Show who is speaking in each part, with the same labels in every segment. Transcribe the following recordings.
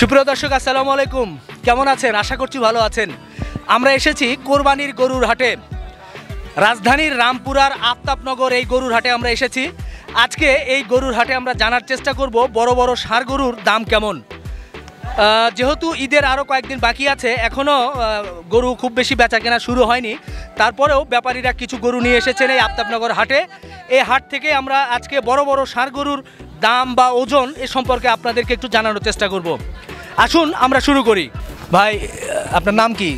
Speaker 1: সুপ্রিয় দর্শক, আসসালামু আলাইকুম। কেমন আছেন? আশা করছি ভালো আছেন। আমরা এসেছি কোরবানির গরুর হাটে। রাজধানীর রামপুরার আফতাবনগর এই গরুর হাটে আমরা এসেছি। আজকে এই গরুর হাটে আমরা জানার চেষ্টা করব বড় বড় সার গরুর দাম কেমন। যেহেতু ঈদের আরও কয়েকদিন বাকি আছে এখনও গরু খুব বেশি বেচা কেনা শুরু হয়নি। তারপরেও ব্যাপারীরা কিছু গরু নিয়ে এসেছেন এই আফতাবনগর হাটে। এই হাট থেকে আমরা আজকে বড় বড় ষাঁড় গরুর দাম বা ওজন এ সম্পর্কে আপনাদেরকে একটু জানানোর চেষ্টা করব। আসুন আমরা শুরু করি। ভাই আপনার নাম কি?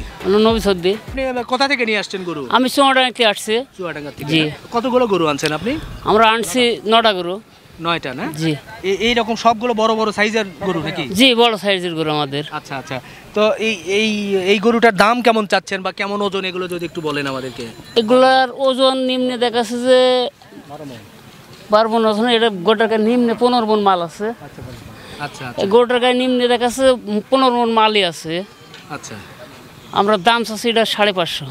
Speaker 2: নবী সর্দি
Speaker 1: আপনি কোথা থেকে নিয়ে আসছেন গরু?
Speaker 2: আমি চুয়াডাঙ্গাতে আসছি।
Speaker 1: চুয়াডাঙ্গা থেকে। কতগুলো গরু আনছেন আপনি?
Speaker 2: আমরা আনছি নটা গরু।
Speaker 1: নয়টা না?
Speaker 2: জি।
Speaker 1: এ- এইরকম সবগুলো বড় বড় সাইজের গরু নাকি?
Speaker 2: জি বড় সাইজের গরু আমাদের।
Speaker 1: আচ্ছা আচ্ছা। তো এই এই এই গরুটার দাম কেমন চাচ্ছেন বা কেমন ওজন এগুলো যদি একটু বলেন আমাদেরকে?
Speaker 2: এগুলার ওজন নিম্নে দেখাচ্ছে যে বারো মন। ওজন এটা গোটার গায়ে নিম্নে পনেরো মন মাল আছে।
Speaker 1: আচ্ছা
Speaker 2: গোটার গায়ে নিম্নে দেখাচ্ছে পনেরো মন মালই আছে।
Speaker 1: আচ্ছা।
Speaker 2: আমরা দাম চাচ্ছি এটা সাড়ে পাঁচশো।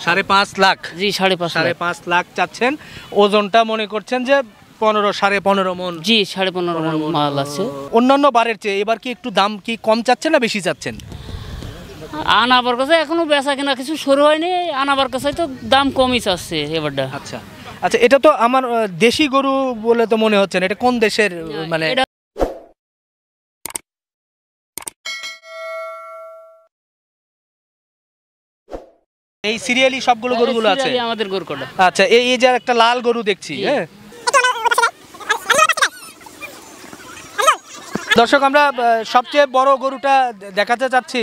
Speaker 1: সাড়ে পাঁচ লাখ?
Speaker 2: জি সাড়ে পাঁচ
Speaker 1: সাড়ে পাঁচ লাখ চাচ্ছেন। ওজনটা মনে করছেন যে পনেরো সাড়ে পনেরো মন।
Speaker 2: জি সাড়ে পনেরো মন মাল আছে।
Speaker 1: অন্যান্য বারের চেয়ে এবার কি একটু দাম কি কম চাচ্ছেন না বেশি চাচ্ছেন?
Speaker 2: আনাবার কাছে এখনও বেচা কেনা কিছু শুরু হয়নি আনাবার কাছে তো দাম কমই চাচ্ছে এবারটা।
Speaker 1: আচ্ছা। আচ্ছা এটা তো আমার দেশি গরু বলে তো মনে হচ্ছে না এটা কোন দেশের মানে? এই সিরিয়ালি সবগুলো গরুগুলো আছে?
Speaker 2: আমাদের গরু কটা।
Speaker 1: আচ্ছা এই যে একটা লাল গরু দেখছি হ্যাঁ? দর্শক আমরা সবচেয়ে বড় গরুটা দেখাতে চাচ্ছি।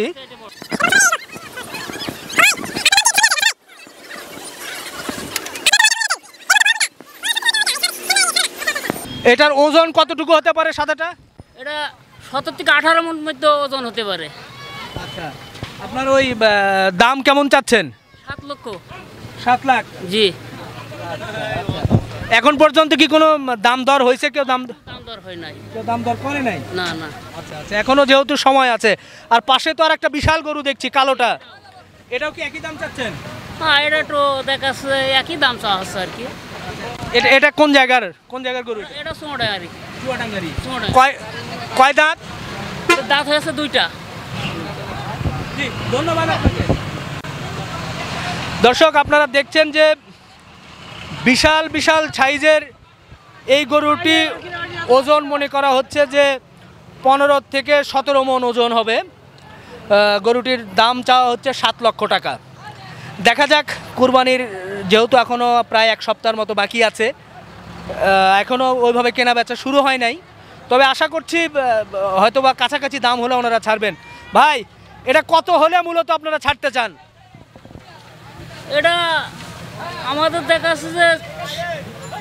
Speaker 1: এটার ওজন কতটুকু হতে পারে সাদাটা?
Speaker 2: এটা সতেরো থেকে আঠারো মন মধ্যে ওজন হতে পারে।
Speaker 1: আচ্ছা। আপনার ওই দাম কেমন চাচ্ছেন?
Speaker 2: সাত লক্ষ।
Speaker 1: সাত লাখ?
Speaker 2: জি।
Speaker 1: এখন পর্যন্ত কি কোনো দাম দর হয়েছে? কেউ দাম
Speaker 2: দাম দর হয় নাই।
Speaker 1: কেউ দাম দর করে নাই?
Speaker 2: না না।
Speaker 1: আচ্ছা আচ্ছা এখনও যেহেতু সময় আছে আর পাশে তো আর একটা বিশাল গরু দেখছি কালোটা। এটাও কি একই দাম চাচ্ছেন?
Speaker 2: হ্যাঁ এটা তো দেখাচ্ছে একই দাম চাওয়া হচ্ছে আর কি।
Speaker 1: এটা এটা কোন জায়গার কোন জায়গার গরু এটা?
Speaker 2: কি
Speaker 1: চুয়াডাঙ্গারি কয় কয় দাঁত?
Speaker 2: দাঁত হয়েছে দুইটা।
Speaker 1: জি ধন্যবাদ আপনাকে। দর্শক আপনারা দেখছেন যে বিশাল বিশাল সাইজের এই গরুটি ওজন মনে করা হচ্ছে যে পনেরো থেকে সতেরো মন ওজন হবে। গরুটির দাম চাওয়া হচ্ছে সাত লক্ষ টাকা। দেখা যাক, কুরবানির যেহেতু এখনও প্রায় এক সপ্তাহের মতো বাকি আছে এখনও ওইভাবে কেনা বেচা শুরু হয় নাই। তবে আশা করছি হয়তো বা কাছাকাছি দাম হলে ওনারা ছাড়বেন। ভাই, এটা কত হলে মূলত আপনারা ছাড়তে চান?
Speaker 2: এটা আমাদের দেখাচ্ছে যে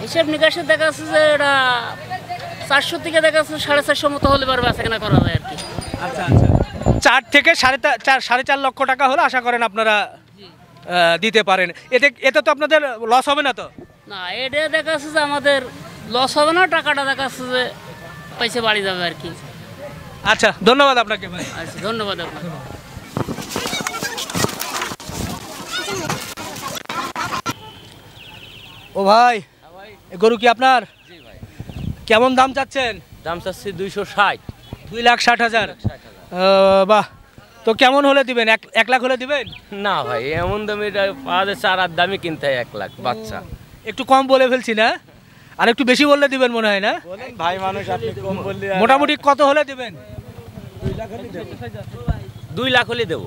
Speaker 2: হিসেব নিকাশে দেখাচ্ছে যে এটা চারশো থেকে দেখা দেখাচ্ছে সাড়ে চারশো মতো হলে পারবে বেচা কেনা করা যায় আর কি।
Speaker 1: আচ্ছা আচ্ছা। চার থেকে সাড়ে চার সাড়ে চার লক্ষ টাকা হলে আশা করেন আপনারা দিতে পারেন। এতে এতে তো আপনাদের লস হবে না তো?
Speaker 2: না এটা দেখাচ্ছে যে আমাদের লস হবে না টাকাটা দেখাচ্ছে যে পয়সা বাড়ি যাবে আর কি।
Speaker 1: আচ্ছা ধন্যবাদ আপনাকে ভাই।
Speaker 2: আচ্ছা ধন্যবাদ আপনাকে।
Speaker 1: ও ভাই গরু কি আপনার? কেমন দাম চাচ্ছেন?
Speaker 3: দাম চাচ্ছি দুইশো ষাট।
Speaker 1: দুই লাখ ষাট হাজার। বাহ। তো কেমন হলে দিবেন? এক এক লাখ হলে দিবেন?
Speaker 3: না ভাই এমন দামে এটা পাওয়া যাচ্ছে আর আর দামে কিনতে হয় এক লাখ বাচ্চা।
Speaker 1: একটু কম বলে ফেলছি না। আর একটু বেশি বললে দিবেন মনে হয় না?
Speaker 3: ভাই মানুষ আপনি কম বললে
Speaker 1: মোটামুটি কত হলে দিবেন?
Speaker 3: দুই লাখ হলে দেবো।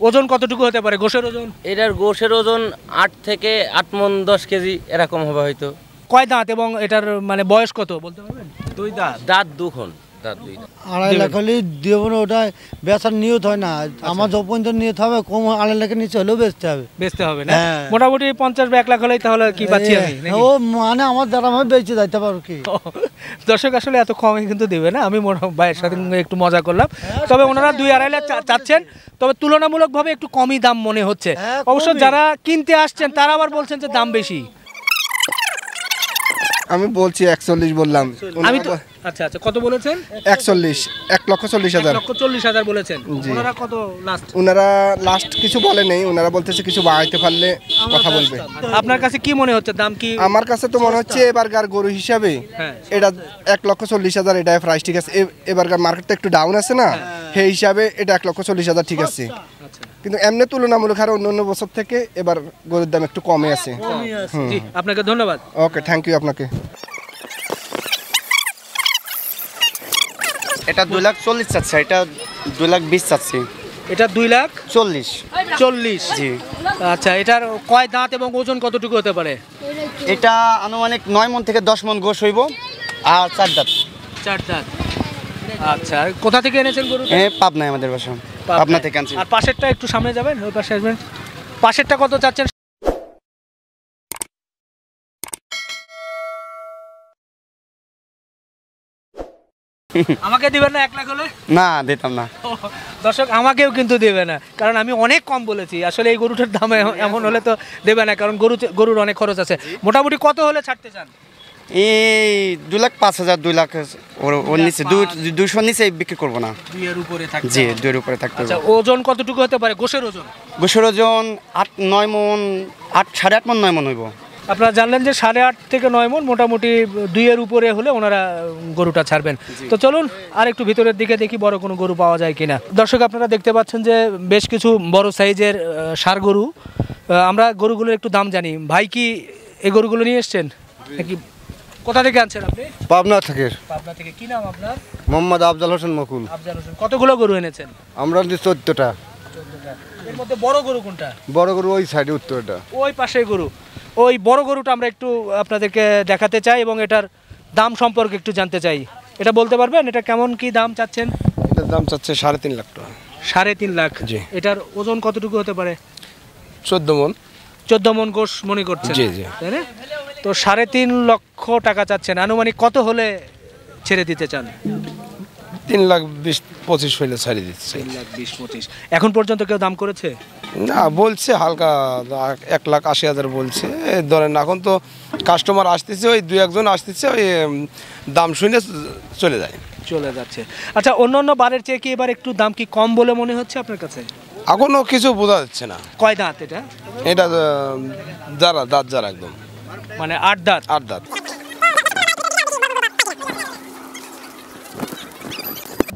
Speaker 1: ওজন কতটুকু হতে পারে? গোশের ওজন?
Speaker 3: এটার গোশের ওজন আট থেকে আট মন দশ কেজি এরকম হবে হয়তো।
Speaker 1: কয় দাঁত এবং এটার মানে বয়স কত বলতে পারবেন?
Speaker 3: দুই দাঁত। দাঁত দুখন। দাঁত দুই
Speaker 4: আড়াই লাখ হলে দেবো না ওটা বেচার নিয়ত হয় না। আমার যত পর্যন্ত নিয়ত হবে কম আড়াই লাখের নিচে হলেও বেচতে হবে।
Speaker 1: বেচতে হবে না?
Speaker 4: হ্যাঁ।
Speaker 1: মোটামুটি পঞ্চাশ বা এক লাখ হলেই তাহলে কি পাচ্ছি আমি
Speaker 4: ও মানে আমার দ্বারা আমি বেঁচে যাইতে পারো কি?
Speaker 1: দর্শক আসলে এত কমে কিন্তু দেবে না। আমি ভাইয়ের সাথে একটু মজা করলাম। তবে ওনারা দুই আড়াই লাখ চাচ্ছেন। তবে তুলনামূলকভাবে একটু কমই দাম মনে হচ্ছে।
Speaker 4: হ্যাঁ,
Speaker 1: অবশ্য যারা কিনতে আসছেন তারা আবার বলছেন যে দাম বেশি।
Speaker 5: আমি বলছি একচল্লিশ বললাম।
Speaker 1: আমি তো আচ্ছা আচ্ছা কত বলেছেন?
Speaker 5: একচল্লিশ এক লক্ষ চল্লিশ হাজার।
Speaker 1: লক্ষ চল্লিশ হাজার বলেছেন। ওনারা কত লাস্ট
Speaker 5: ওনারা লাস্ট কিছু বলে নেই ওনারা বলতেছে কিছু বাড়াইতে পারলে কথা বলবে।
Speaker 1: আপনার কাছে কি মনে হচ্ছে? দাম কি
Speaker 5: আমার কাছে তো মনে হচ্ছে এবারকার গরু হিসাবে
Speaker 1: হ্যাঁ।
Speaker 5: এটা এক লক্ষ চল্লিশ হাজার এটা প্রাইস ঠিক আছে। এবারকার মার্কেটটা একটু ডাউন আছে না সেই হিসাবে এটা এক লক্ষ চল্লিশ হাজার ঠিক আছে।
Speaker 1: আচ্ছা।
Speaker 5: কিন্তু এমনি তুলনামূলক আর অন্য অন্য বছর থেকে এবার গরুর দাম একটু কমে আছে।
Speaker 1: আপনাকে ধন্যবাদ।
Speaker 5: ওকে থ্যাংক ইউ আপনাকে।
Speaker 6: এটা দুই লাখ চল্লিশ চাচ্ছে এটা দুই লাখ বিশ চাচ্ছি।
Speaker 1: এটা দুই লাখ?
Speaker 6: চল্লিশ।
Speaker 1: চল্লিশ?
Speaker 6: জি।
Speaker 1: আচ্ছা এটার কয় দাঁত এবং ওজন কতটুকু হতে পারে?
Speaker 6: এটা আনুমানিক নয় মন থেকে দশ মন গোস হইব আর চার দাঁত।
Speaker 1: চার দাঁত। আচ্ছা আর কোথা থেকে এনেছেন গরু
Speaker 6: এ পাবনায় আমাদের বাসা। পাবনা থেকে আনছি।
Speaker 1: আর পাশেরটা একটু সামনে যাবেন ওই পাশে আসবেন। পাশেরটা কত চাচ্ছেন? আমাকে দিবেন না এক লাখ হলে?
Speaker 6: না দিতাম না।
Speaker 1: দর্শক আমাকেও কিন্তু দেবে না। কারণ আমি অনেক কম বলেছি। আসলে এই গরুটার দাম এমন হলে তো দেবে না কারণ গরু গরুর অনেক খরচ আছে। মোটামুটি কত হলে ছাড়তে চান?
Speaker 6: এই দুই লাখ পাঁচ হাজার দুই লাখ ওর ওর নিচে দুই- দুইশোর নিচে বিক্রি করব না। জি দুইয়ের উপরে থাকতে
Speaker 1: আচ্ছা ওজন কতটুকু হতে পারে? গোশের ওজন?
Speaker 6: গোসের ওজন আট নয় মন আট সাড়ে আট মন নয় মন হইব।
Speaker 1: আপনারা জানলেন যে সাড়ে আট থেকে নয় মন মোটামুটি দুইয়ের উপরে হলে ওনারা গরুটা ছাড়বেন। তো চলুন আর একটু ভিতরের দিকে দেখি বড় কোনো গরু পাওয়া যায় কিনা। দর্শক আপনারা দেখতে পাচ্ছেন যে বেশ কিছু বড় সাইজের ষাঁড় গরু। আমরা গরুগুলোর একটু দাম জানি। ভাই কি এই গরুগুলো নিয়ে এসছেন? নাকি কোথা থেকে আনছেন আপনি?
Speaker 4: পাবনা থেকে।
Speaker 1: পাবনা থেকে। কি নাম আপনার?
Speaker 4: মোহাম্মদ আফজাল হোসেন মকুল।
Speaker 1: আফজাল হোসেন কতগুলো গরু এনেছেন?
Speaker 4: আমরা চোদ্দটা।
Speaker 1: এর মধ্যে বড় গরু কোনটা?
Speaker 4: বড় গরু ওই সাইডে উত্তরটা।
Speaker 1: ওই পাশে গরু। ওই বড় গরুটা আমরা একটু আপনাদেরকে দেখাতে চাই এবং এটার দাম সম্পর্কে একটু জানতে চাই। এটা বলতে পারবেন? এটা কেমন কি দাম চাচ্ছেন?
Speaker 5: এটার দাম চাচ্ছে সাড়ে তিন লাখ টাকা।
Speaker 1: সাড়ে তিন লাখ।
Speaker 5: জি।
Speaker 1: এটার ওজন কতটুকু হতে পারে?
Speaker 5: চোদ্দ মন।
Speaker 1: চোদ্দ মন গোশ মনে করছেন।
Speaker 5: জি, জি।
Speaker 1: তাই না? তো সাড়ে তিন লক্ষ টাকা চাচ্ছেন। আনুমানিক কত হলে ছেড়ে দিতে চান?
Speaker 5: তিন লাখ বিশ পঁচিশ হইলে ছাড়িয়ে দিচ্ছে
Speaker 1: তিন লাখ বিশ পঁচিশ। এখন পর্যন্ত কেউ দাম করেছে?
Speaker 5: না বলছে হালকা এক লাখ আশি হাজার বলছে। ধরেন এখন তো কাস্টমার আসতেছে ওই দু একজন আসতেছে ওই দাম শুনে চলে যায়।
Speaker 1: চলে যাচ্ছে। আচ্ছা অন্য অন্য বারের চেয়ে কি এবার একটু দাম কি কম বলে মনে হচ্ছে আপনার কাছে?
Speaker 5: এখনও কিছু বোঝা যাচ্ছে না।
Speaker 1: কয় দাঁত এটা?
Speaker 5: এটা যারা দাঁত যারা একদম।
Speaker 1: মানে আট দাঁত।
Speaker 5: আট দাঁত।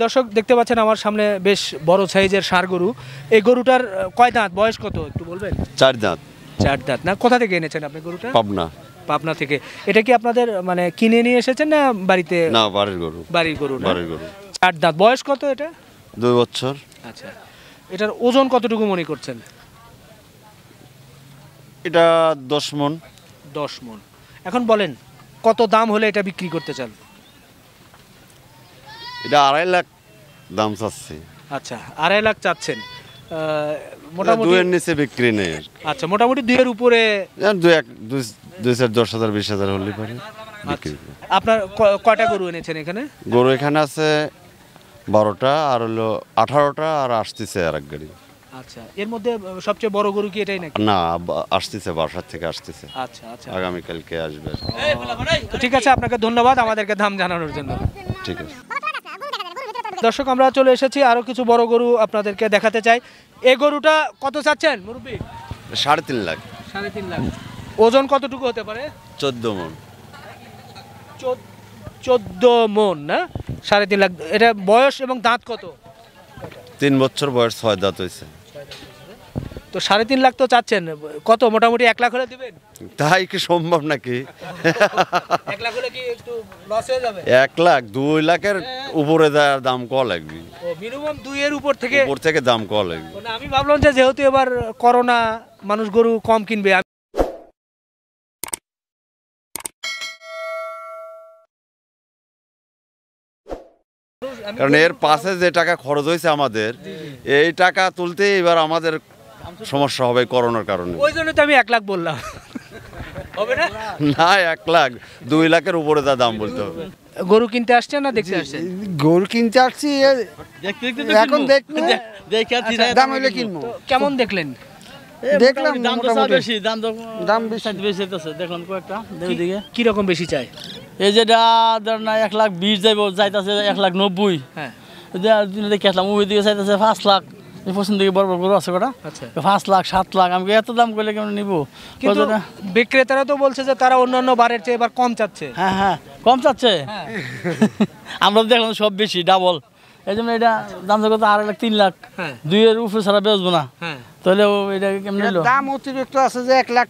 Speaker 1: দর্শক দেখতে পাচ্ছেন আমার সামনে বেশ বড় সাইজের সার গরু। এই গরুটার কয় দাঁত? বয়স কত? একটু বলবেন?
Speaker 7: চার দাঁত।
Speaker 1: চার দাঁত। না কোথা থেকে এনেছেন আপনি গরুটা?
Speaker 7: পাবনা।
Speaker 1: পাবনা থেকে। এটা কি আপনাদের মানে কিনে নিয়ে এসেছেন না বাড়িতে?
Speaker 7: না বাড়ির গরু।
Speaker 1: বাড়ির গরু
Speaker 7: বাড়ির গরু।
Speaker 1: চার দাঁত। বয়স কত এটা?
Speaker 7: দুই বছর।
Speaker 1: আচ্ছা। এটার ওজন কতটুকু মনে করছেন?
Speaker 7: এটা দশ মন।
Speaker 1: দশ মন। এখন বলেন কত দাম হলে এটা বিক্রি করতে চান?
Speaker 7: এটা আড়াই লাখ দাম চাচ্ছে।
Speaker 1: আচ্ছা আড়াই লাখ চাচ্ছেন। মোটামুটি
Speaker 7: দুয়ের নিচে বিক্রি নেই।
Speaker 1: আচ্ছা মোটামুটি দুইয়ের উপরে
Speaker 7: দুই এক দুই দুই চার দশ হাজার বিশ হাজার হলে পারে।
Speaker 1: আপনার কয়টা গরু এনেছেন এখানে?
Speaker 7: গরু এখানে আছে বারোটা আর হলো আঠারোটা আর আসতেছে আর এক গাড়ি।
Speaker 1: আচ্ছা এর মধ্যে সবচেয়ে বড় গরু কি এটাই নাকি?
Speaker 7: না আসতেছে বাসার থেকে আসতেছে।
Speaker 1: আচ্ছা আচ্ছা।
Speaker 7: আগামীকালকে আসবে।
Speaker 1: ঠিক আছে আপনাকে ধন্যবাদ আমাদেরকে দাম জানানোর জন্য।
Speaker 7: ঠিক আছে।
Speaker 1: দর্শক আমরা চলে এসেছি আরও কিছু বড় গরু আপনাদেরকে দেখাতে চাই। এই গরুটা কত চাচ্ছেন মুরব্বী?
Speaker 7: সাড়ে তিন লাখ।
Speaker 1: সাড়ে তিন লাখ। ওজন কতটুকু হতে পারে?
Speaker 7: চোদ্দ মন।
Speaker 1: চোদ- চোদ্দ মন না? সাড়ে তিন লাখ। এটা বয়স এবং দাঁত কত?
Speaker 7: তিন বছর বয়স ছয় দাঁত হয়েছে।
Speaker 1: তো সাড়ে তিন লাখ তো চাচ্ছেন। কত মোটামুটি এক লাখ হলে দিবেন?
Speaker 7: তাই কি সম্ভব নাকি?
Speaker 1: এক লাখ হলে কি একটু লস হয়ে যাবে?
Speaker 7: এক লাখ দুই লাখের উপরে দেওয়ার দাম ক লাগবে?
Speaker 1: মিনিমাম দুইয়ের উপর থেকে
Speaker 7: উপর থেকে দাম ক লাগবে।
Speaker 1: আমি ভাবলাম যে যেহেতু এবার করোনা মানুষ গরু কম কিনবে
Speaker 7: কারণ এর পাশে যে টাকা খরচ হয়েছে আমাদের এই টাকা তুলতে এবার আমাদের সমস্যা হবে করোনার কারণে।
Speaker 1: ওই জন্য তো আমি এক লাখ বললাম। হবে না?
Speaker 7: না এক লাখ। দুই লাখের উপরে তা দাম বলতে হবে।
Speaker 1: গরু কিনতে আসছেন না দেখতে আসছেন?
Speaker 4: গরু কিনতে আসছি এখন দেখব দাম হইলে কিনবো।
Speaker 1: কেমন দেখলেন?
Speaker 8: দেখলাম
Speaker 9: দাম তো বেশি দাম তো
Speaker 8: দাম বেশি।
Speaker 9: দেখলাম কয়েকটা দেখি
Speaker 1: কি রকম বেশি চাই
Speaker 9: এই যেটা ধর না এক লাখ বিশ যাইব যাইতেছে এক লাখ নব্বই।
Speaker 1: হ্যাঁ।
Speaker 9: দেখে আসলাম ওই দিকে চাইতেছে পাঁচ লাখ। এই পশ্চিম দিকে বড় বড় গরু আছে কটা?
Speaker 1: আচ্ছা।
Speaker 9: পাঁচ লাখ সাত লাখ আমি এত দাম করলে কেমন নিবো?
Speaker 1: বিক্রেতারা তো বলছে যে তারা অন্যান্য বারের চেয়ে এবার কম চাচ্ছে।
Speaker 9: হ্যাঁ হ্যাঁ কম চাচ্ছে?
Speaker 1: হ্যাঁ।
Speaker 9: আমরা তো দেখলাম সব বেশি ডাবল। এই জন্য এটা দাম তো কত? আড়াই লাখ তিন লাখ।
Speaker 1: হ্যাঁ।
Speaker 9: দুইয়ের উপরে ছাড়া বেচবো না।
Speaker 1: হ্যাঁ।
Speaker 9: তাহলে ও এটা কেমন
Speaker 8: দাম অতিরিক্ত আছে যে এক লাখ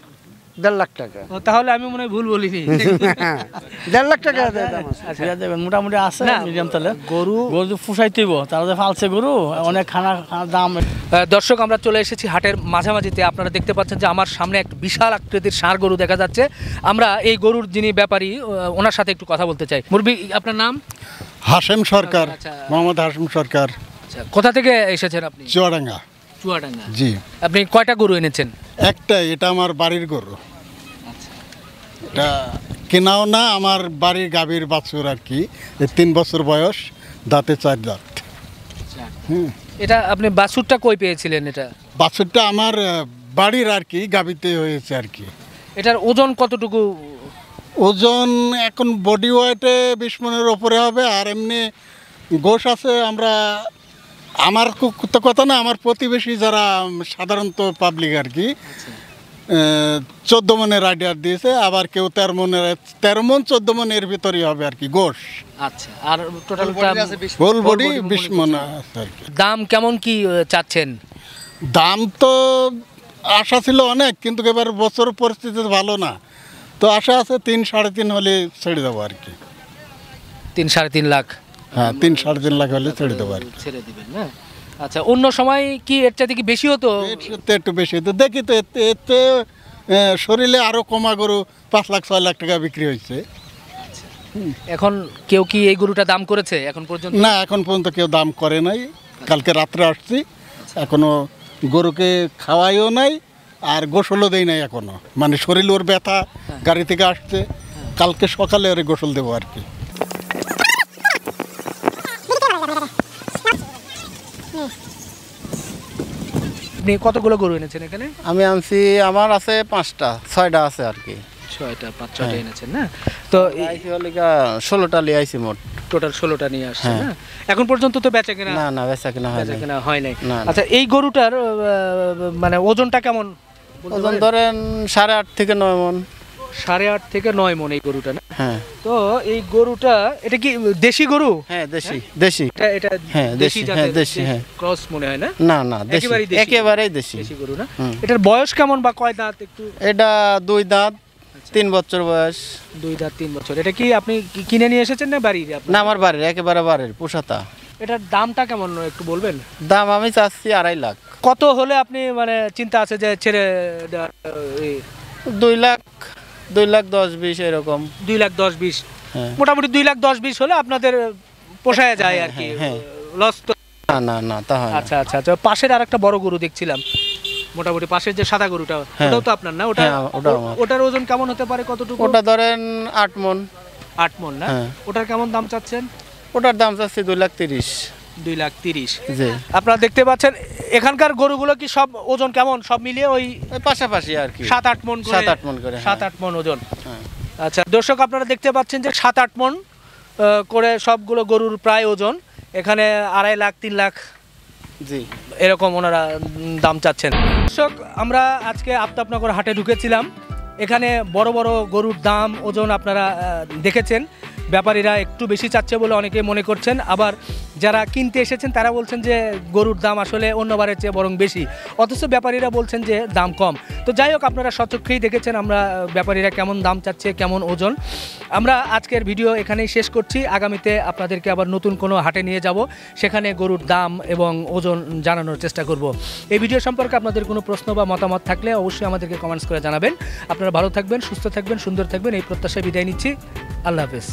Speaker 8: দেড় লাখ টাকা।
Speaker 1: তাহলে আমি মনে হয় ভুল বলিনি
Speaker 8: দেড় লাখ টাকা দেয় দাম আছে।
Speaker 9: এটা দেখবেন মোটামুটি আছে মিডিয়াম তাহলে
Speaker 1: গরু
Speaker 9: গরু তো ফুসাইতেইব তারা যে ফালছে গরু অনেক খানা খানা দাম।
Speaker 1: দর্শক আমরা চলে এসেছি হাটের মাঝামাঝিতে। আপনারা দেখতে পাচ্ছেন যে আমার সামনে এক বিশাল আকৃতির ষাঁড় গরু দেখা যাচ্ছে। আমরা এই গরুর যিনি ব্যাপারী ওনার সাথে একটু কথা বলতে চাই। মুরবি আপনার নাম?
Speaker 10: হাসেম সরকার
Speaker 1: আচ্ছা।
Speaker 10: মোহাম্মদ হাসেম সরকার।
Speaker 1: আচ্ছা, কোথা থেকে এসেছেন আপনি?
Speaker 10: চুয়াডাঙ্গা।
Speaker 1: চুয়াডাঙ্গা।
Speaker 10: জি।
Speaker 1: আপনি কয়টা গরু এনেছেন?
Speaker 10: একটাই এটা আমার বাড়ির গরু। এটা কেনাও না আমার বাড়ির গাভীর বাছুর আর কি। তিন বছর বয়স দাঁতে চার দাঁত।
Speaker 1: এটা আপনি বাছুরটা কই পেয়েছিলেন এটা?
Speaker 10: বাছুরটা আমার বাড়ির আর কি গাভীতে হয়েছে আর কি।
Speaker 1: এটার ওজন কতটুকু?
Speaker 10: ওজন এখন বডি ওয়েটে বিশ মনের ওপরে হবে আর এমনি গোশ আছে আমরা আমার তো কথা না আমার প্রতিবেশী যারা সাধারণত পাবলিক আর কি চোদ্দ মনের আইডিয়া দিয়েছে আবার কেউ তেরো মনের তেরো মন চোদ্দ মনের ভিতরেই হবে আর কি গোশ।
Speaker 1: আচ্ছা আর টোটাল
Speaker 10: ফুল বডি বিশ? মন আর কি।
Speaker 1: দাম কেমন কি চাচ্ছেন?
Speaker 10: দাম তো আশা ছিল অনেক কিন্তু এবার বছর পরিস্থিতি ভালো না। তো আশা আছে তিন সাড়ে তিন হলে ছেড়ে দেবো আর কি।
Speaker 1: তিন সাড়ে তিন লাখ।
Speaker 10: হ্যাঁ তিন সাড়ে তিন লাখ হলে ছেড়ে দেবো আর কি।
Speaker 1: ছেড়ে দিবেন না আচ্ছা অন্য সময় কি এর চাইতে কি বেশি হতো?
Speaker 10: এর সাথে একটু বেশি তো দেখি তো এতে শরীরে আরও কমা গরু পাঁচ লাখ ছয় লাখ টাকা বিক্রি হয়েছে।
Speaker 1: এখন কেউ কি এই গরুটা দাম করেছে এখন পর্যন্ত?
Speaker 10: না এখন পর্যন্ত কেউ দাম করে নাই। কালকে রাত্রে আসছি এখনও গরুকে খাওয়াইও নাই আর গোসলও দেই নাই এখনও। মানে শরীর ওর ব্যথা গাড়ি থেকে আসছে। কালকে সকালে ওরে গোসল দেবো আর কি।
Speaker 1: আপনি কতগুলো গরু এনেছেন এখানে?
Speaker 8: আমি আনছি আমার আছে পাঁচটা ছয়টা আছে আর কি।
Speaker 1: ছয়টা পাঁচ ছয়টা এনেছেন না? তো
Speaker 8: ষোলোটা নিয়ে আইসি মোট।
Speaker 1: টোটাল ষোলোটা নিয়ে আসছে
Speaker 8: হ্যাঁ।
Speaker 1: না? এখন পর্যন্ত তো বেচা কেনা
Speaker 8: না না বেচা কিনা হয়
Speaker 1: বেচা কেনা হয় নাই। আচ্ছা এই গরুটার মানে ওজনটা কেমন
Speaker 8: ওজন ধরেন সাড়ে আট থেকে নয় মন।
Speaker 1: সাড়ে আট থেকে নয় মন এই গরুটা না?
Speaker 8: হ্যাঁ।
Speaker 1: তো এই গরুটা এটা কি দেশি গরু?
Speaker 8: হ্যাঁ দেশি দেশি।
Speaker 1: এটা এটা
Speaker 8: হ্যাঁ, দেশি, হ্যাঁ, দেশি, হ্যাঁ।
Speaker 1: ক্রস মনে হয় না?
Speaker 8: না না দেশি।
Speaker 1: একেবারেই দেশি।
Speaker 8: দেশি।
Speaker 1: দেশি গরু না? এটার বয়স কেমন বা কয় দাঁত একটু?
Speaker 8: এটা দুই দাঁত তিন বছর বয়স।
Speaker 1: দুই দাঁত তিন বছর। এটা কি আপনি কিনে নিয়ে এসেছেন না বাড়ির?
Speaker 8: না আমার বাড়ির একেবারে বাড়ির পোষাতা।
Speaker 1: এটার দামটা কেমন একটু বলবেন?
Speaker 8: দাম আমি চাচ্ছি আড়াই লাখ।
Speaker 1: কত হলে আপনি মানে চিন্তা আছে যে ছেড়ে
Speaker 8: দুই লাখ দুই লাখ দশ বিশ এরকম।
Speaker 1: দুই লাখ দশ বিশ।
Speaker 8: হ্যাঁ।
Speaker 1: মোটামুটি দুই লাখ দশ বিশ হলে আপনাদের পোষায় যায় আর কি।
Speaker 8: হ্যাঁ,
Speaker 1: লস তো
Speaker 8: না না না তা হয়
Speaker 1: আচ্ছা আচ্ছা আচ্ছা। পাশের আর একটা বড় গরু দেখছিলাম। মোটামুটি পাশের যে সাদা গরুটা
Speaker 8: হ্যাঁ।
Speaker 1: ওটাও তো আপনার না? ওটা
Speaker 8: হ্যাঁ,
Speaker 1: ওটার ওজন কেমন হতে পারে কতটুকু?
Speaker 8: ওটা ধরেন আট মন।
Speaker 1: আট মন না?
Speaker 8: হ্যাঁ।
Speaker 1: ওটার কেমন দাম চাচ্ছেন?
Speaker 8: ওটার দাম চাচ্ছি দুই লাখ তিরিশ।
Speaker 1: দুই লাখ তিরিশ। আপনারা দেখতে পাচ্ছেন এখানকার গরুগুলো কি সব ওজন কেমন? সব মিলিয়ে ওই
Speaker 8: পাশাপাশি আর কি।
Speaker 1: সাত আট মন
Speaker 8: সাত আট মন করে হ্যাঁ।
Speaker 1: সাত আট মন ওজন।
Speaker 8: হ্যাঁ।
Speaker 1: আচ্ছা দর্শক আপনারা দেখতে পাচ্ছেন যে সাত আট মন করে সবগুলো গরুর প্রায় ওজন। এখানে আড়াই লাখ তিন লাখ
Speaker 8: জি।
Speaker 1: এরকম ওনারা দাম চাচ্ছেন। দর্শক আমরা আজকে আফতাবনগর হাটে ঢুকেছিলাম। এখানে বড় বড় গরুর দাম ওজন আপনারা দেখেছেন। ব্যাপারীরা একটু বেশি চাচ্ছে বলে অনেকে মনে করছেন। আবার যারা কিনতে এসেছেন, তারা বলছেন যে গরুর দাম আসলে অন্যবারের চেয়ে বরং বেশি। অথচ ব্যাপারীরা বলছেন যে দাম কম। তো যাই হোক, আপনারা সচক্ষেই দেখেছেন আমরা ব্যাপারীরা কেমন দাম চাচ্ছে, কেমন ওজন। আমরা আজকের ভিডিও এখানেই শেষ করছি। আগামীতে আপনাদেরকে আবার নতুন কোনো হাটে নিয়ে যাব। সেখানে গরুর দাম এবং ওজন জানানোর চেষ্টা করব। এই ভিডিও সম্পর্কে আপনাদের কোনো প্রশ্ন বা মতামত থাকলে অবশ্যই আমাদেরকে কমেন্টস করে জানাবেন। আপনারা ভালো থাকবেন, সুস্থ থাকবেন, সুন্দর থাকবেন। এই প্রত্যাশায় বিদায় নিচ্ছি। আল্লাহ হাফেজ।